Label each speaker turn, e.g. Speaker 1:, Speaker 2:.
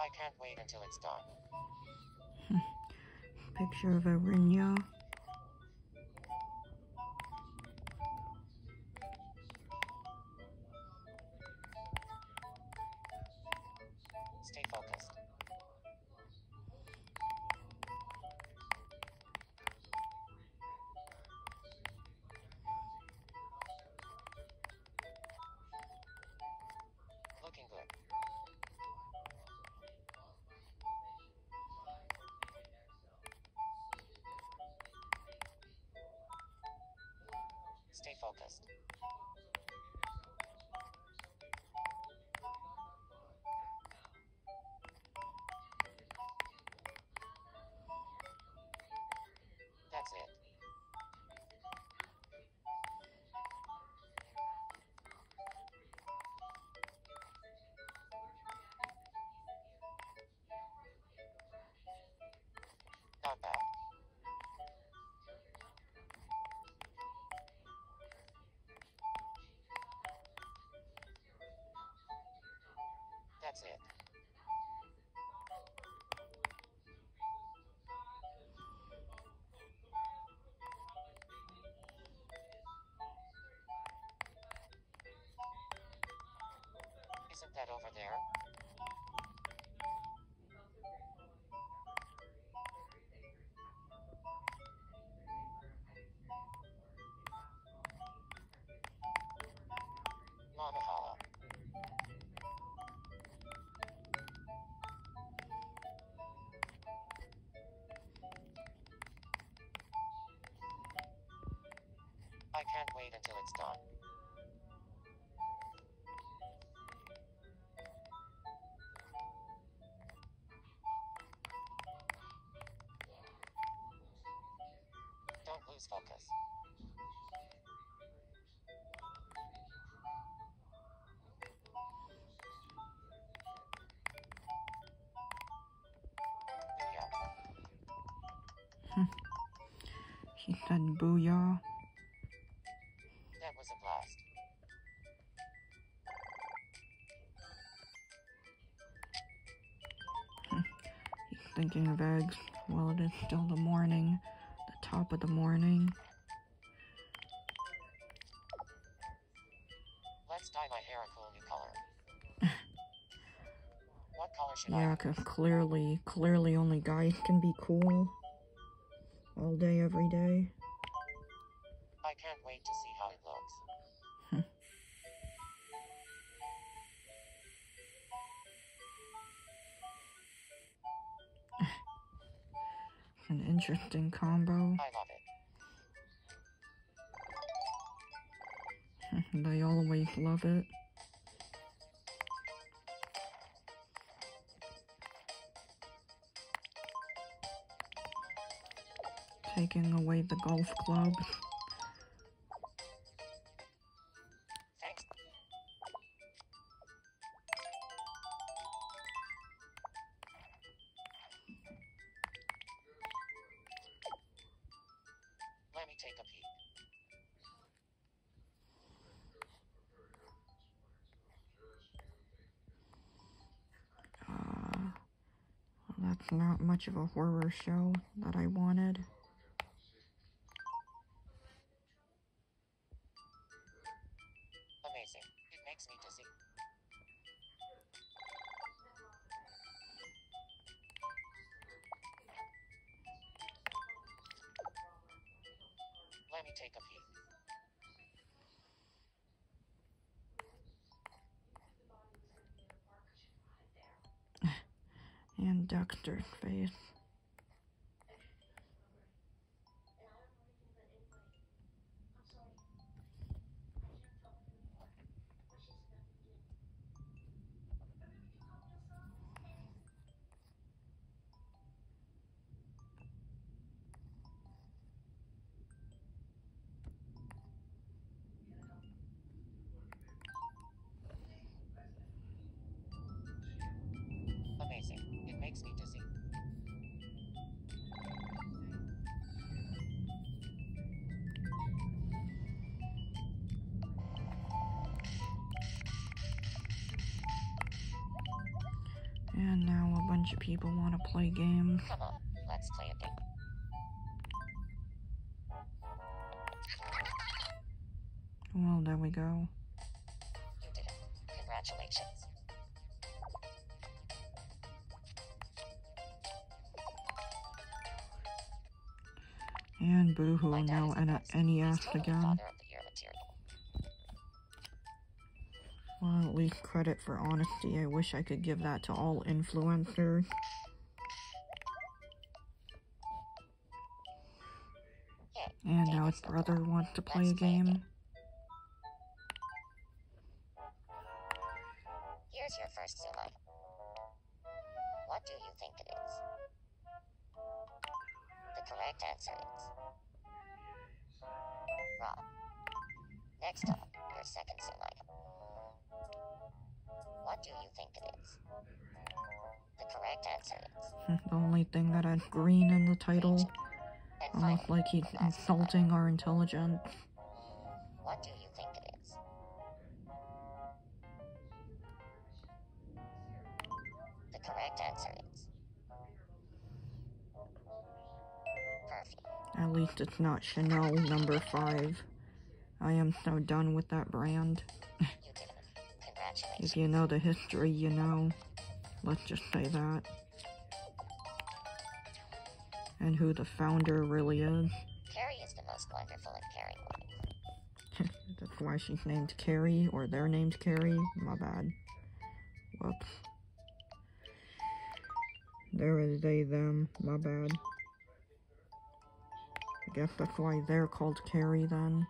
Speaker 1: I can't wait until it's done.
Speaker 2: Picture of a
Speaker 1: Stay focused. That's it. There? I can't wait until it's done. Lose focus.
Speaker 2: He said booyah.
Speaker 1: that was a blast.
Speaker 2: He's thinking of eggs while it is still the morning, top of the morning.
Speaker 1: Let's dye my hair a cool new color. what color should
Speaker 2: Yeah,
Speaker 1: I?
Speaker 2: 'cause clearly, clearly only guys can be cool. All day, every day.
Speaker 1: I can't wait to see how it looks.
Speaker 2: An interesting combo.
Speaker 1: I love it.
Speaker 2: they always love it. Taking away the golf club.
Speaker 1: Take a peek.
Speaker 2: Uh, well, that's not much of a horror show that I wanted.
Speaker 1: Me take a peek.
Speaker 2: And Dexter's face. And now a bunch of people want to play games.
Speaker 3: Come on, let's play a game.
Speaker 2: Well, there we go.
Speaker 3: You did it. Congratulations.
Speaker 2: And Boohoo now
Speaker 3: best.
Speaker 2: NES again. Well, at least credit for honesty. I wish I could give that to all influencers. And now
Speaker 3: is
Speaker 2: his brother wants to play a game.
Speaker 3: Here's your first zoom. What do you think it is? The correct answer is wrong. Next up, your second item. What do you think it is? The correct answer is
Speaker 2: The only thing that had green in the title. Almost like he's
Speaker 3: the last zoom item.
Speaker 2: insulting our intelligence.
Speaker 3: What do you think it is? The correct answer is perfume.
Speaker 2: At least it's not Chanel number 5. I am so done with that brand. If you know the history, you know. Let's just say that. And who the founder really is.
Speaker 3: Carrie is the most wonderful and caring.
Speaker 2: That's why she's named Carrie, or they're named Carrie. My bad. Whoops. There is they, them. My bad. I guess that's why they're called Carrie then.